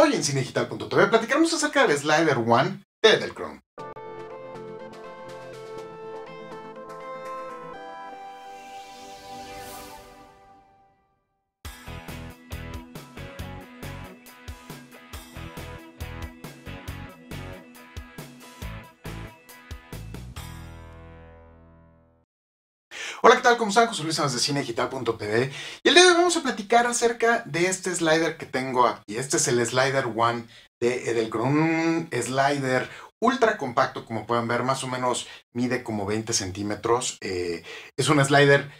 Hoy en cinedigital.tv platicaremos acerca del Slider One de Edelcron. Hola, ¿qué tal? ¿Cómo están? José Luis de cinedigital.tv y el día de hoy vamos a platicar acerca de este slider que tengo aquí. Este es el Slider One de Edelcron, un slider ultra compacto, como pueden ver, más o menos mide como 20 centímetros. Eh, es un slider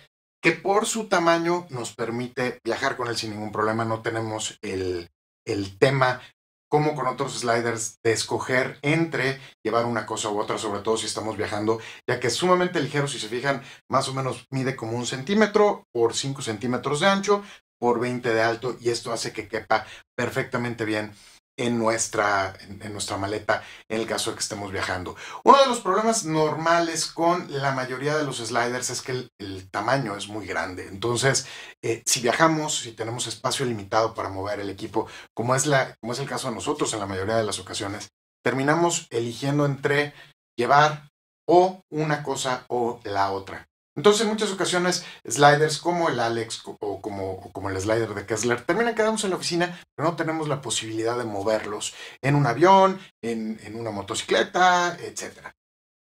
que por su tamaño nos permite viajar con él sin ningún problema. No tenemos el, el tema como con otros sliders, de escoger entre llevar una cosa u otra, sobre todo si estamos viajando, ya que es sumamente ligero, si se fijan, más o menos mide como un centímetro por 5 centímetros de ancho por 20 de alto y esto hace que quepa perfectamente bien en nuestra, en, nuestra maleta en el caso de que estemos viajando. Uno de los problemas normales con la mayoría de los sliders es que el, tamaño es muy grande. Entonces, eh, si viajamos, si tenemos espacio limitado para mover el equipo, como es, la, como es el caso de nosotros en la mayoría de las ocasiones, terminamos eligiendo entre llevar o una cosa o la otra. Entonces, en muchas ocasiones, sliders como el Alex o como, como el slider de Kessler terminan quedándose en la oficina, pero no tenemos la posibilidad de moverlos en un avión, en, una motocicleta, etc.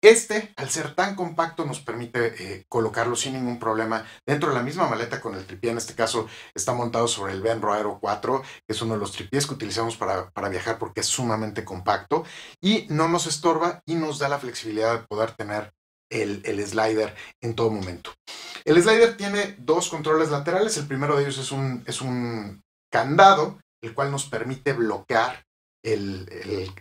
Este, al ser tan compacto, nos permite eh, colocarlo sin ningún problema dentro de la misma maleta con el tripié. En este caso, está montado sobre el Benro Aero 4, que es uno de los tripiés que utilizamos para, para viajar porque es sumamente compacto y no nos estorba y nos da la flexibilidad de poder tener el, slider en todo momento. El slider tiene dos controles laterales. El primero de ellos es un, es un candado, el cual nos permite bloquear el, el,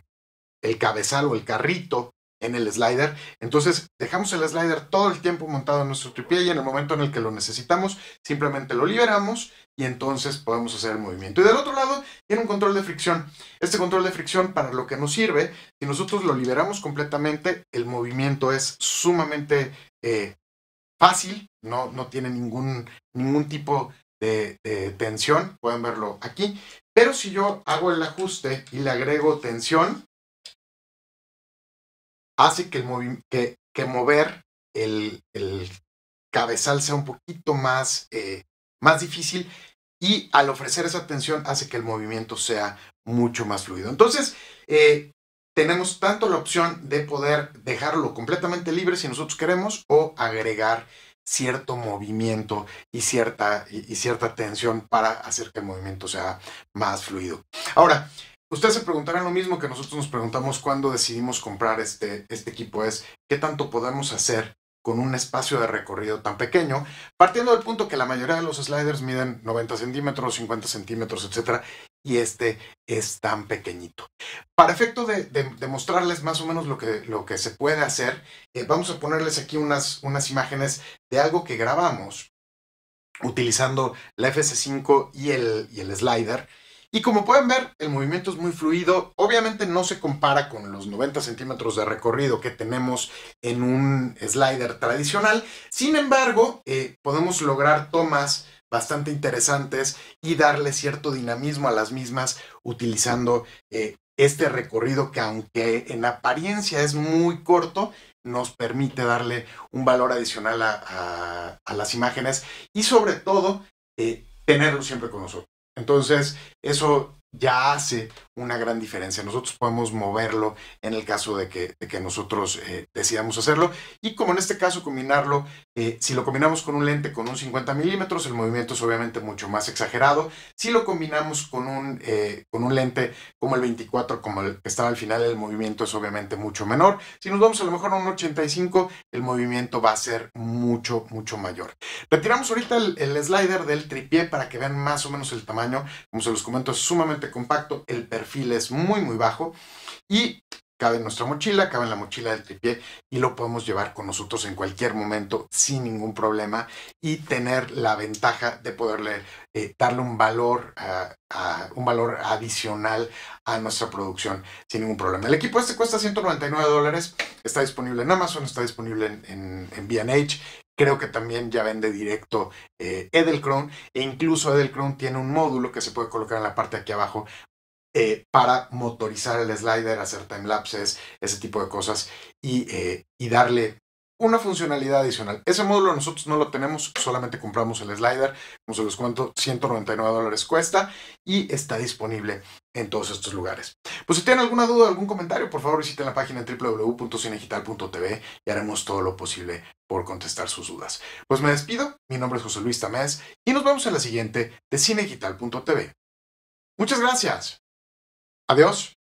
el cabezal o el carrito en el slider. Entonces dejamos el slider todo el tiempo montado en nuestro tripié y en el momento en el que lo necesitamos simplemente lo liberamos y entonces podemos hacer el movimiento. Y del otro lado tiene un control de fricción. Este control de fricción para lo que nos sirve, si nosotros lo liberamos completamente, el movimiento es sumamente eh, fácil, no, no tiene ningún, ningún tipo de, tensión, pueden verlo aquí. Pero si yo hago el ajuste y le agrego tensión, hace que, el que mover el, el, cabezal sea un poquito más, eh, más difícil y al ofrecer esa tensión hace que el movimiento sea mucho más fluido. Entonces, eh, tenemos tanto la opción de poder dejarlo completamente libre si nosotros queremos o agregar cierto movimiento y cierta, y cierta tensión para hacer que el movimiento sea más fluido. Ahora, Ustedes se preguntarán lo mismo que nosotros nos preguntamos cuando decidimos comprar este, este equipo, es qué tanto podemos hacer con un espacio de recorrido tan pequeño, partiendo del punto que la mayoría de los sliders miden 90 centímetros, 50 centímetros, etcétera, y este es tan pequeñito. Para efecto de, mostrarles más o menos lo que, lo que se puede hacer, eh, vamos a ponerles aquí unas, unas imágenes de algo que grabamos utilizando la FS5 y el, y el slider. Y como pueden ver, el movimiento es muy fluido. Obviamente no se compara con los 90 centímetros de recorrido que tenemos en un slider tradicional. Sin embargo, eh, podemos lograr tomas bastante interesantes y darle cierto dinamismo a las mismas utilizando eh, este recorrido que aunque en apariencia es muy corto, nos permite darle un valor adicional a, las imágenes y sobre todo eh, tenerlo siempre con nosotros. Entonces, eso ya hace una gran diferencia. Nosotros podemos moverlo en el caso de que, que nosotros eh, decidamos hacerlo. Y como en este caso, combinarlo, eh, si lo combinamos con un lente con un 50 milímetros, el movimiento es obviamente mucho más exagerado. Si lo combinamos con un, eh, con un lente como el 24, como el que estaba al final, el movimiento es obviamente mucho menor. Si nos vamos a lo mejor a un 85, el movimiento va a ser mucho, mucho mayor. Retiramos ahorita el, el slider del tripié para que vean más o menos el tamaño. Como se los comento, es sumamente compacto. El perfil es muy, muy bajo y cabe en nuestra mochila, cabe en la mochila del tripié y lo podemos llevar con nosotros en cualquier momento sin ningún problema y tener la ventaja de poderle eh, darle un valor, un valor adicional a nuestra producción sin ningún problema. El equipo este cuesta 199 dólares, está disponible en Amazon, está disponible en, en, B&H, Creo que también ya vende directo eh, Edelcron e incluso Edelcron tiene un módulo que se puede colocar en la parte de aquí abajo eh, para motorizar el slider, hacer timelapses, ese tipo de cosas y, eh, y darle una funcionalidad adicional. Ese módulo nosotros no lo tenemos, solamente compramos el slider, como se los cuento, 199 dólares cuesta y está disponible en todos estos lugares. Pues si tienen alguna duda, algún comentario, por favor visiten la página www.cinegital.tv y haremos todo lo posible por contestar sus dudas. Pues me despido, mi nombre es José Luis Tamés y nos vemos en la siguiente de cinegital.tv. Muchas gracias. Adiós.